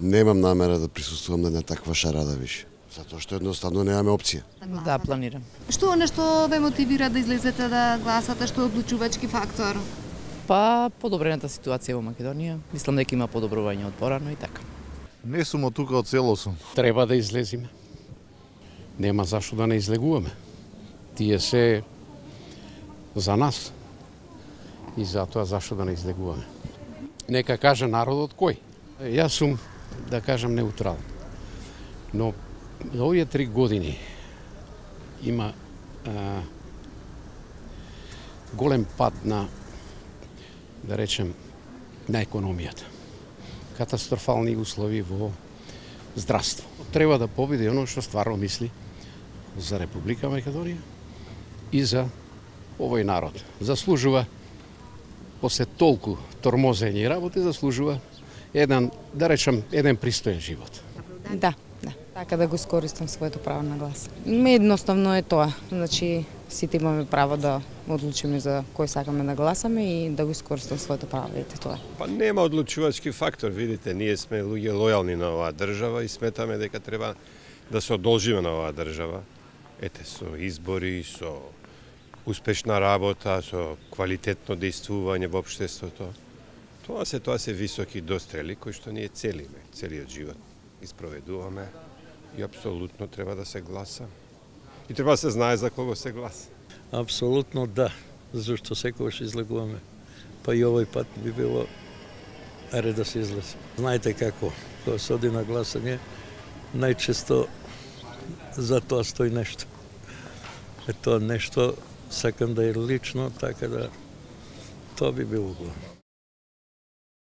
Немам намера да присуствувам на една таква шарада више. Затоа што едноставно немаме опција. Да, планирам. Што е нешто ве мотивира да излезете да гласате, што е одлучувачки фактор? Па подобрената ситуација во Македонија. Мислам дека има подобрување од порано и така. Не сум од тука од село сум. Треба да излезиме. Нема зашто да не излегуваме. Тие се за нас. И затоа зашто да не излегуваме. Нека каже народот кој. Јас сум, да кажам, неутрал. Но за овие три години има а, голем пад на, да речем, на економијата. Катастрофални услови во здравство. Треба да победи оно што стварно мисли за Република Македонија и за овој народ. Заслужува после толку тормозење и работи заслужува еден, да речем, еден пристоен живот. Да, да. Така да го скористам своето право на глас. Ме едноставно е тоа. Значи, сите имаме право да одлучиме за кој сакаме да гласаме и да го искористам своето право, ете тоа. Па нема одлучувачки фактор, видите, ние сме луѓе лојални на оваа држава и сметаме дека треба да се одолжиме на оваа држава. Ете, со избори, со успешна работа, со квалитетно действување во општеството. Тоа се тоа се високи дострели кои што ние целиме, целиот живот испроведуваме и апсолутно треба да се гласа. И треба да се знае за кого се гласа. Апсолутно да, зашто секогаш излегуваме. Па и овој пат би било аре да се излезе. Знаете како, кога се оди на гласање, најчесто за тоа стои нешто. Е тоа нешто сакам да е лично, така да тоа би било главно.